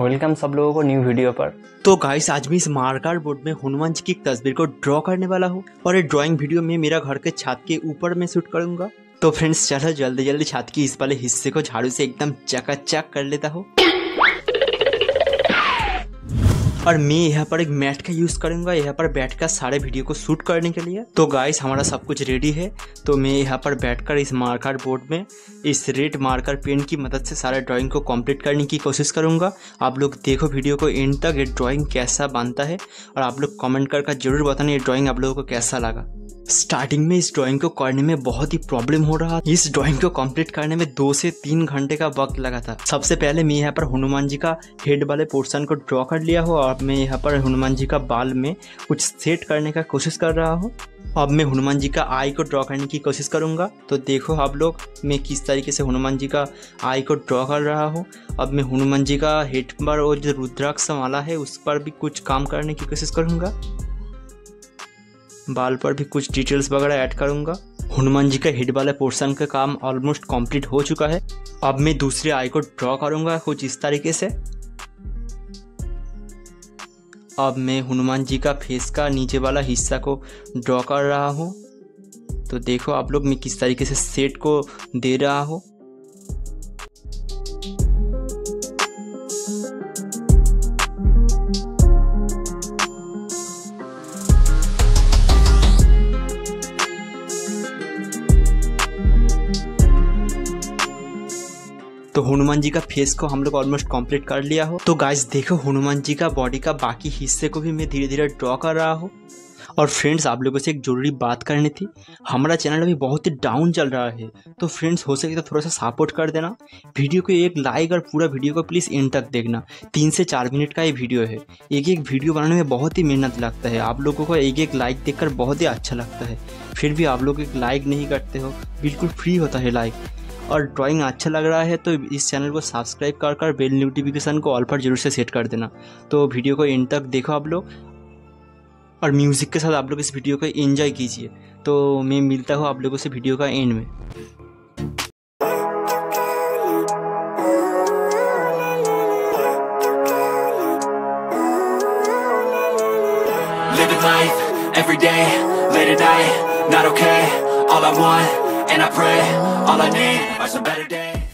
Welcome सब लोगों को न्यू वीडियो पर। तो गाइस आज मैं इस मार्कर बोर्ड में हनुमान जी की तस्वीर को ड्रॉ करने वाला हूँ और ये ड्राइंग वीडियो में मेरा घर के छत के ऊपर में शूट करूँगा। तो फ्रेंड्स चलो जल्दी जल्दी छत की इस वाले हिस्से को झाड़ू से एकदम चकाचक कर लेता हूँ। और मैं यहाँ पर एक मैट का यूज़ करूँगा, यहाँ पर बैठ कर सारे वीडियो को शूट करने के लिए। तो गाइस हमारा सब कुछ रेडी है। तो मैं यहाँ पर बैठकर इस मार्कर बोर्ड में, इस रेड मार्कर पेन की मदद से सारे ड्राइंग को कंप्लीट करने की कोशिश करूँगा। आप लोग देखो वीडियो को एंड तक ये ड्राइंग कैसा बनता है, और आप लोग कमेंट कर ज़रूर बताना ये ड्राइंग आप लोगों को कैसा लगा। स्टार्टिंग में इस ड्राइंग को करने में बहुत ही प्रॉब्लम हो रहा इस ड्राइंग को कंप्लीट करने में दो से तीन घंटे का वक्त लगा था। सबसे पहले मैं यहाँ पर हनुमान जी का हेड वाले पोर्शन को ड्रॉ कर लिया हो। और मैं यहाँ पर हनुमान जी का बाल में कुछ सेट करने का कोशिश कर रहा हूँ। अब मैं हनुमान जी का आई को ड्रॉ करने की कोशिश करूँगा। तो देखो आप लोग, मैं किस तरीके से हनुमान जी का आई को ड्रॉ कर रहा हूँ। अब मैं हनुमान जी का हेड पर और जो रुद्राक्ष माला है, उस पर भी कुछ काम करने की कोशिश करूँगा। बाल पर भी कुछ डिटेल्स वगैरह ऐड करूँगा। हनुमान जी का हेड वाले पोर्शन का काम ऑलमोस्ट कंप्लीट हो चुका है। अब मैं दूसरे आई को ड्रॉ करूँगा कुछ इस तरीके से। अब मैं हनुमान जी का फेस का नीचे वाला हिस्सा को ड्रॉ कर रहा हूँ। तो देखो आप लोग मैं किस तरीके से सेट को दे रहा हूँ। तो हनुमान जी का फेस को हम लोग ऑलमोस्ट कंप्लीट कर लिया हो। तो गाइस देखो हनुमान जी का बॉडी का बाकी हिस्से को भी मैं धीरे धीरे ड्रॉ कर रहा हूँ। और फ्रेंड्स आप लोगों से एक ज़रूरी बात करनी थी, हमारा चैनल अभी बहुत ही डाउन चल रहा है। तो फ्रेंड्स हो सके तो थोड़ा सा सपोर्ट कर देना। वीडियो को एक लाइक और पूरा वीडियो को प्लीज़ एंड तक देखना। तीन से चार मिनट का ये वीडियो है। एक एक वीडियो बनाने में बहुत ही मेहनत लगता है। आप लोगों को एक एक लाइक देखकर बहुत ही अच्छा लगता है। फिर भी आप लोग एक लाइक नहीं करते हो, बिल्कुल फ्री होता है लाइक और ड्राइंग अच्छा लग रहा है तो इस चैनल को सब्सक्राइब कर कर बेल नोटिफिकेशन को ऑल पर ज़रूर से सेट कर देना। तो वीडियो को एंड तक देखो आप लोग और म्यूज़िक के साथ आप लोग इस वीडियो को एंजॉय कीजिए। तो मैं मिलता हूँ आप लोगों से वीडियो का एंड में। Every day, late at night, not okay. All I want. And I pray All I need are some better days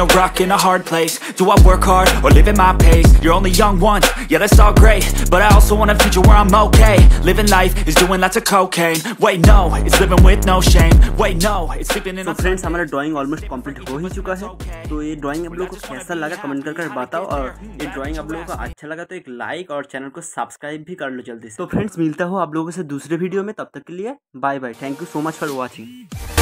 a rock and a hard place Do I work hard, or live at my pace? You're only young once, yeah that's all great But I also want a future where I'm okay Living life is doing lots of cocaine Wait no, it's living with no shame Wait no, it's sleeping in तो friends हमारा drawing almost complete हो ही चुका है तो ये drawing आप लोगों को कैसा लगा कमेंट कर कर बताओ और ये ड्राइंग आप लोगों को अच्छा लगा तो एक लाइक और चैनल को सब्सक्राइब भी कर लो जल्दी से तो फ्रेंड्स मिलता हो आप लोगों से दूसरे वीडियो में तब तक के लिए bye bye thank you so much for watching